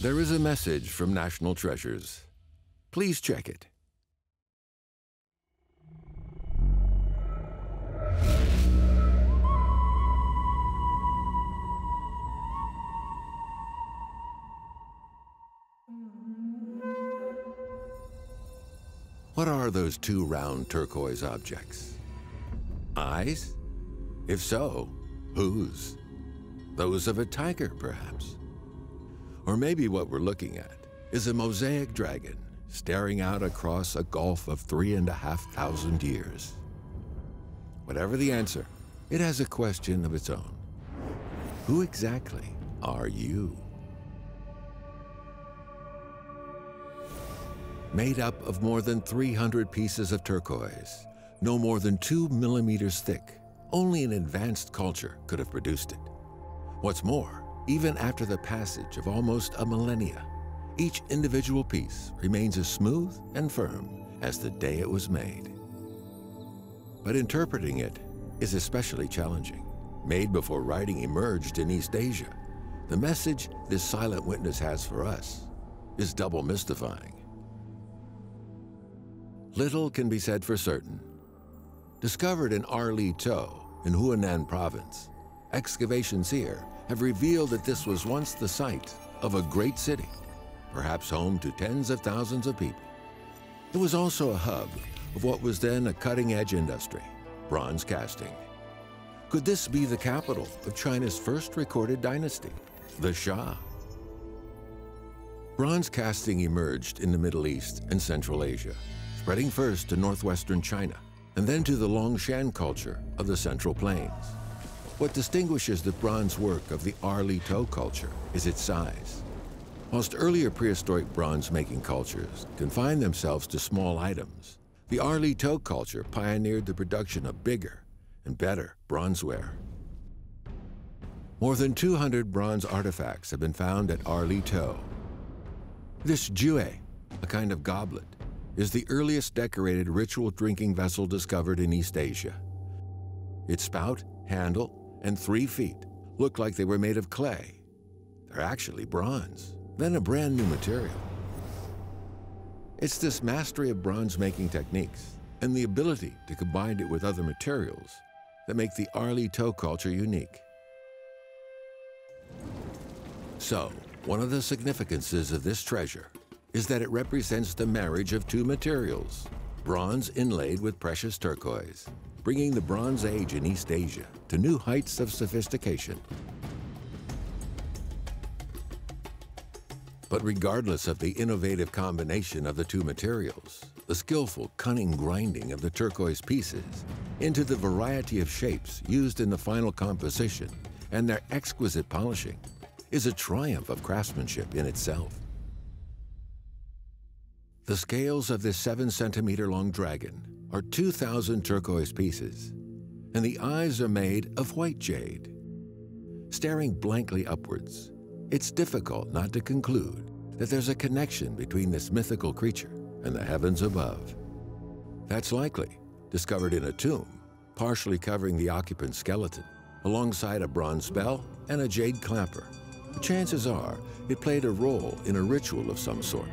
There is a message from National Treasures. Please check it. What are those two round turquoise objects? Eyes? If so, whose? Those of a tiger, perhaps? Or maybe what we're looking at is a mosaic dragon staring out across a gulf of three and a half thousand years. Whatever the answer, it has a question of its own. Who exactly are you? made up of more than 300 pieces of turquoise, no more than two millimeters thick. Only an advanced culture could have produced it. What's more, even after the passage of almost a millennia, each individual piece remains as smooth and firm as the day it was made. But interpreting it is especially challenging. Made before writing emerged in East Asia, the message this silent witness has for us is double mystifying. Little can be said for certain. Discovered in Erlitou in Henan province, excavations here have revealed that this was once the site of a great city, perhaps home to tens of thousands of people. It was also a hub of what was then a cutting-edge industry, bronze casting. Could this be the capital of China's first recorded dynasty, the Xia? Bronze casting emerged in the Middle East and Central Asia spreading first to northwestern China and then to the Longshan culture of the Central Plains. What distinguishes the bronze work of the Erlitou culture is its size. Whilst earlier prehistoric bronze-making cultures confined themselves to small items, the Erlitou culture pioneered the production of bigger and better bronzeware. More than 200 bronze artifacts have been found at Erlitou. This jue, a kind of goblet, is the earliest decorated ritual drinking vessel discovered in East Asia. Its spout, handle, and three feet look like they were made of clay. They're actually bronze, then a brand new material. It's this mastery of bronze making techniques and the ability to combine it with other materials that make the Erlitou culture unique. So, one of the significances of this treasure is that it represents the marriage of two materials, bronze inlaid with precious turquoise, bringing the Bronze Age in East Asia to new heights of sophistication. But regardless of the innovative combination of the two materials, the skillful, cunning grinding of the turquoise pieces into the variety of shapes used in the final composition and their exquisite polishing is a triumph of craftsmanship in itself. The scales of this seven centimeter long dragon are 2,000 turquoise pieces, and the eyes are made of white jade. Staring blankly upwards, it's difficult not to conclude that there's a connection between this mythical creature and the heavens above. That's likely discovered in a tomb, partially covering the occupant's skeleton, alongside a bronze bell and a jade clapper. The chances are it played a role in a ritual of some sort.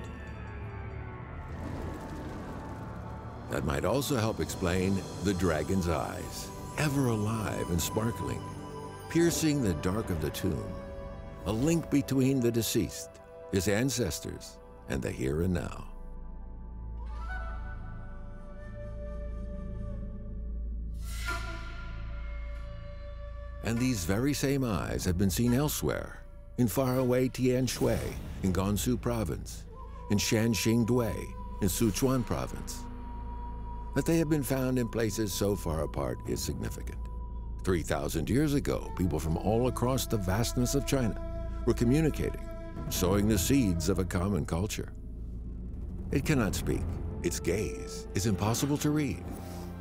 That might also help explain the dragon's eyes, ever alive and sparkling, piercing the dark of the tomb, a link between the deceased, his ancestors, and the here and now. And these very same eyes have been seen elsewhere, in faraway Tianshui in Gansu province, in Sanxingdui in Sichuan province, that they have been found in places so far apart is significant. 3,000 years ago, people from all across the vastness of China were communicating, sowing the seeds of a common culture. It cannot speak. Its gaze is impossible to read.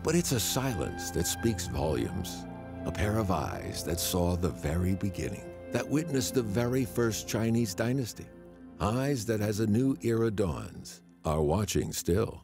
But it's a silence that speaks volumes. A pair of eyes that saw the very beginning, that witnessed the very first Chinese dynasty. Eyes that as a new era dawns, are watching still.